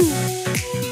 Woo!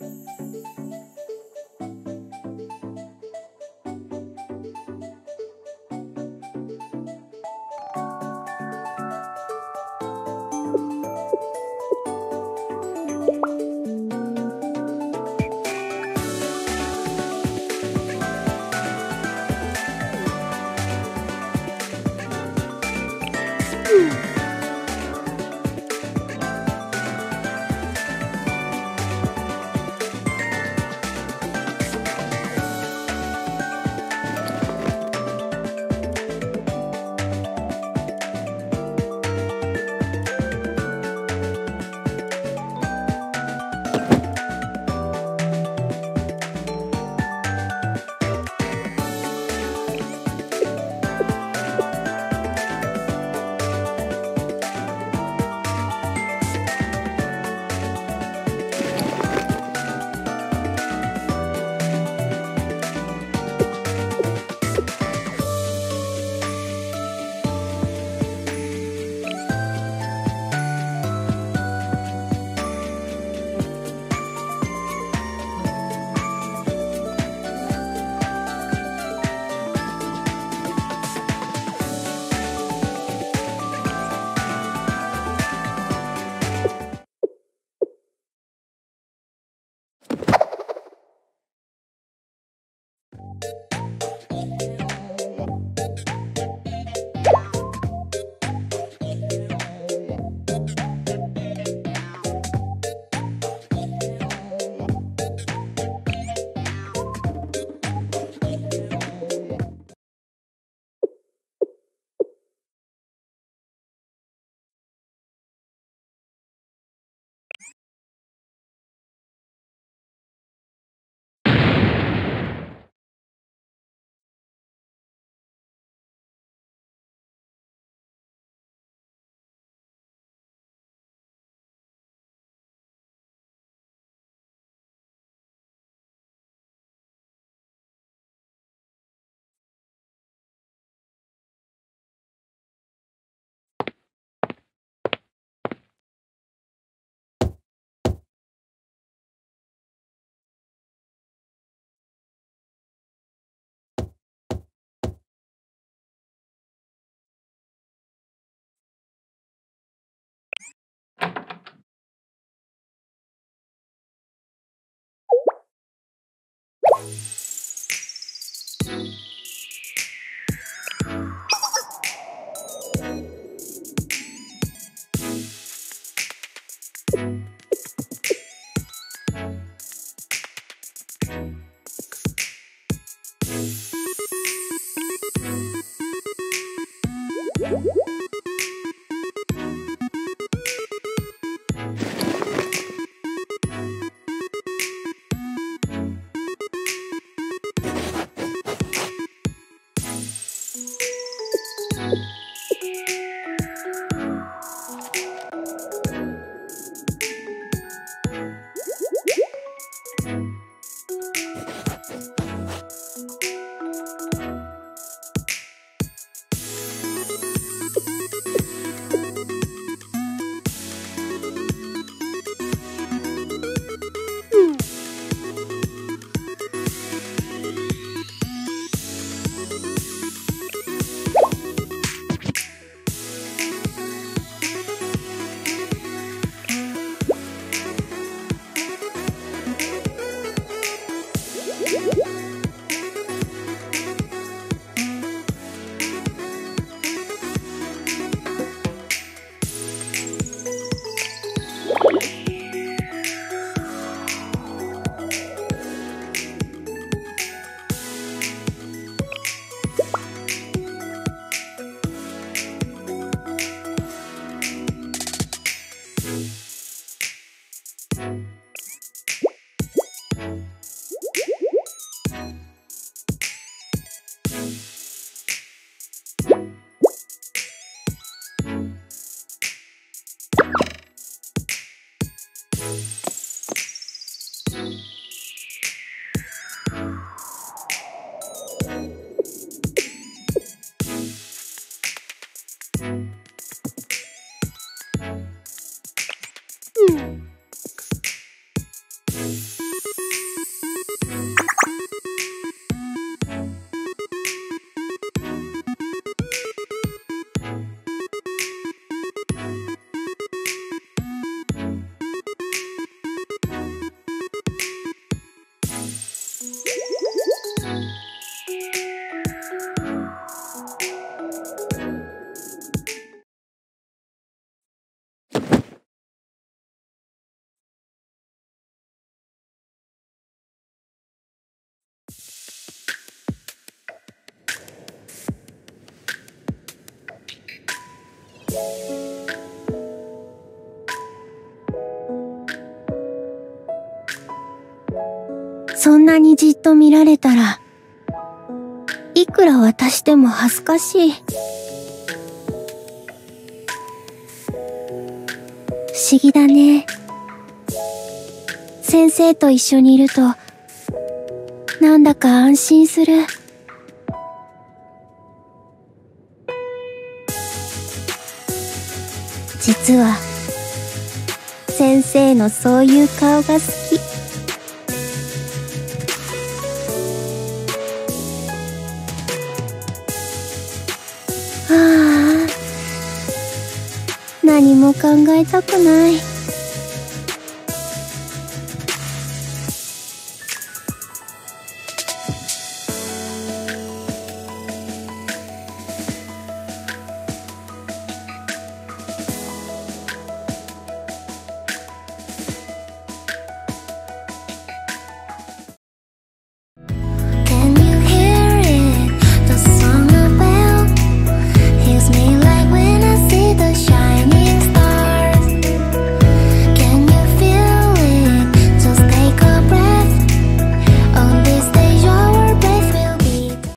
う そんなにじっと見られたら、いくら渡しても恥ずかしい。不思議だね。先生と一緒にいると、なんだか安心する。実は、先生のそういう顔が好き。考えたくない。